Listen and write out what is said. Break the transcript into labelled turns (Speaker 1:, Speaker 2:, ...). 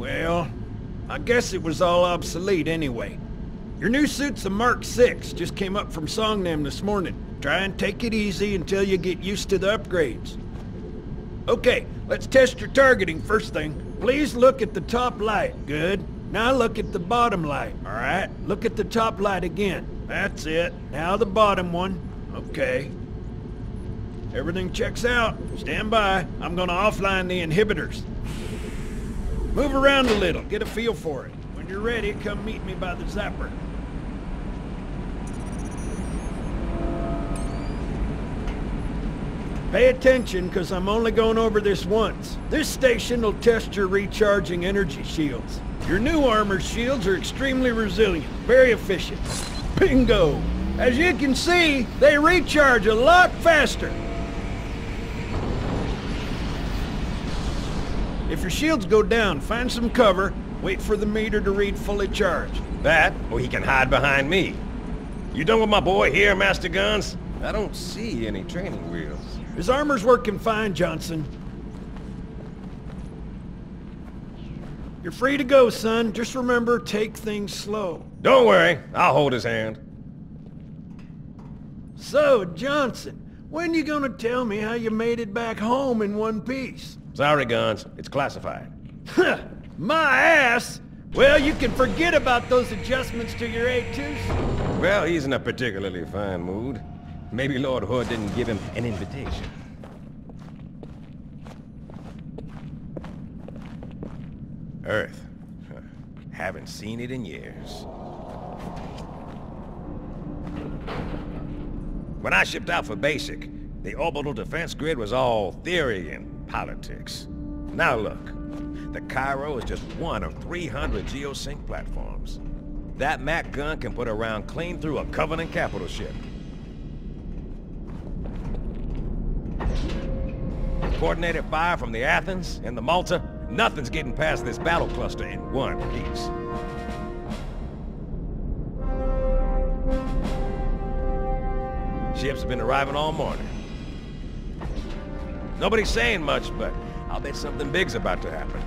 Speaker 1: Well, I guess it was all obsolete anyway. Your new suit's a Mark 6, just came up from Songnam this morning. Try and take it easy until you get used to the upgrades. Okay, let's test your targeting first thing. Please look at the top light. Good. Now look at the bottom light, alright? Look at the top light again. That's it. Now the bottom one. Okay. Everything checks out. Stand by. I'm gonna offline the inhibitors. Move around a little. Get a feel for it. When you're ready, come meet me by the zapper. Pay attention, because I'm only going over this once. This station will test your recharging energy shields. Your new armor shields are extremely resilient, very efficient. Bingo! As you can see, they recharge a lot faster. If your shields go down, find some cover, wait for the meter to read fully charged.
Speaker 2: That, or he can hide behind me. You done with my boy here, Master Guns? I don't see any training wheels.
Speaker 1: His armor's working fine, Johnson. You're free to go, son. Just remember, take things slow.
Speaker 2: Don't worry, I'll hold his hand.
Speaker 1: So, Johnson, when you gonna tell me how you made it back home in one piece?
Speaker 2: Sorry, Guns. It's classified.
Speaker 1: My ass! Well, you can forget about those adjustments to your A2s.
Speaker 2: Well, he's in a particularly fine mood. Maybe Lord Hood didn't give him an invitation. Earth. Haven't seen it in years. When I shipped out for basic, the orbital defense grid was all theory and politics. Now look, the Cairo is just one of 300 geosync platforms. That MAC gun can put a round clean through a Covenant capital ship. Coordinated fire from the Athens and the Malta, nothing's getting past this battle cluster in one piece. Ships have been arriving all morning. Nobody's saying much, but I'll bet something big's about to happen.